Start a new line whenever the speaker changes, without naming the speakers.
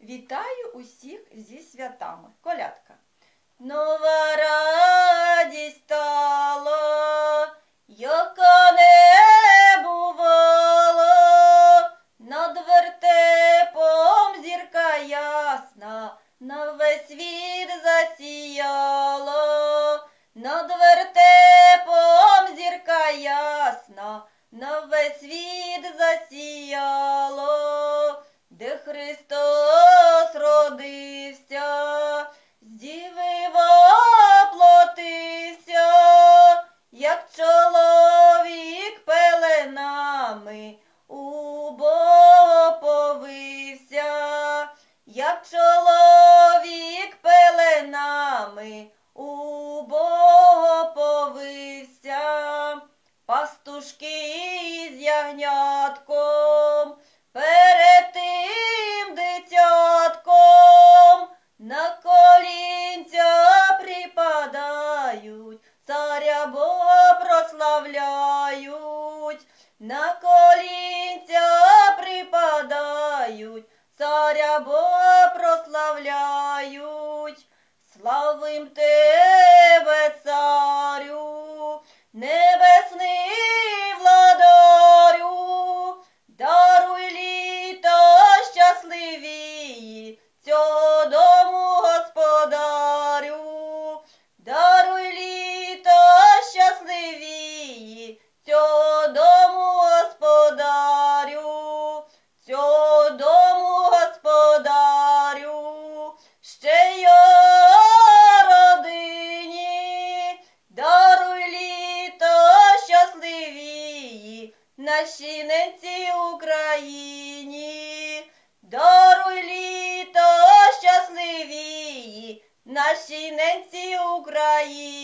Вітаю усіх зі святами. Колядка. Нова радість стала, яка не бувала, над вертепом зірка ясна, на весь світ засіяла, над вертепом зірка ясна, на весь світ засіяло, де Христос пеленами у Бога повився, пастушки з ягнятком, перед тим дитятком, на колінця припадають, царя Бога прославляють, на колінця припадають, царя Бога славим тебе, нашій Україні, даруй літо щасливі, нашій Україні.